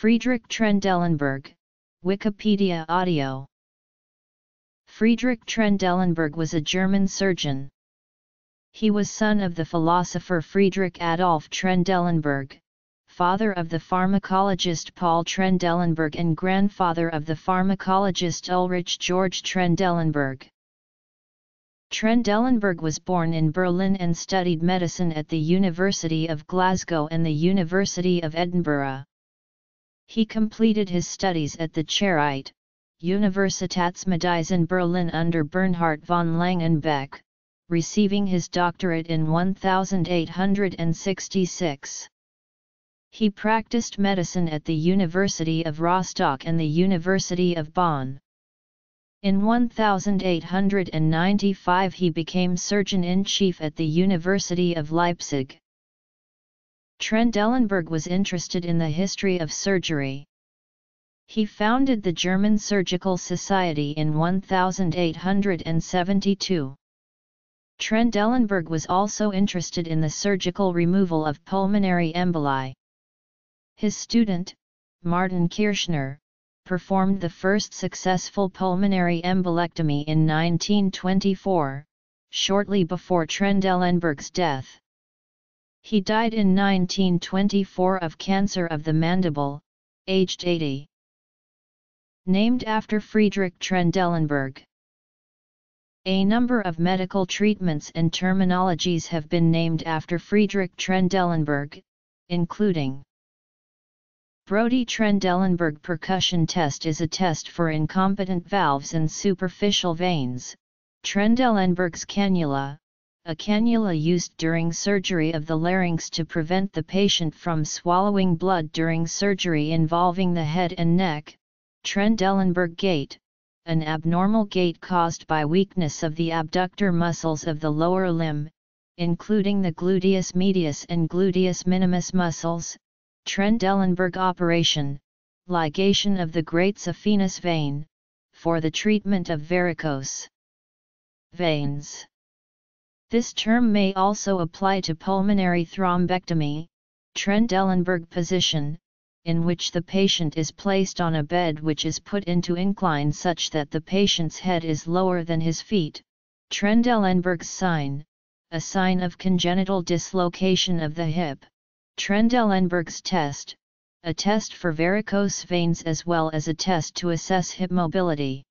Friedrich Trendelenburg, Wikipedia Audio Friedrich Trendelenburg was a German surgeon. He was son of the philosopher Friedrich Adolf Trendelenburg, father of the pharmacologist Paul Trendelenburg and grandfather of the pharmacologist Ulrich George Trendelenburg. Trendelenburg was born in Berlin and studied medicine at the University of Glasgow and the University of Edinburgh. He completed his studies at the Charité, Universitätsmedizin Berlin under Bernhard von Langenbeck, receiving his doctorate in 1866. He practiced medicine at the University of Rostock and the University of Bonn. In 1895 he became surgeon-in-chief at the University of Leipzig. Trendelenburg was interested in the history of surgery. He founded the German Surgical Society in 1872. Trendelenburg was also interested in the surgical removal of pulmonary emboli. His student, Martin Kirschner, performed the first successful pulmonary embolectomy in 1924, shortly before Trendelenburg's death. He died in 1924 of cancer of the mandible, aged 80. Named after Friedrich Trendelenburg. A number of medical treatments and terminologies have been named after Friedrich Trendelenburg, including Brodie Trendelenburg percussion test is a test for incompetent valves and superficial veins, Trendelenburg's cannula, a cannula used during surgery of the larynx to prevent the patient from swallowing blood during surgery involving the head and neck, Trendelenburg gait, an abnormal gait caused by weakness of the abductor muscles of the lower limb, including the gluteus medius and gluteus minimus muscles, Trendelenburg operation, ligation of the great saphenous vein, for the treatment of varicose veins. This term may also apply to pulmonary thrombectomy, Trendelenburg position, in which the patient is placed on a bed which is put into incline such that the patient's head is lower than his feet, Trendelenburg's sign, a sign of congenital dislocation of the hip, Trendelenburg's test, a test for varicose veins as well as a test to assess hip mobility.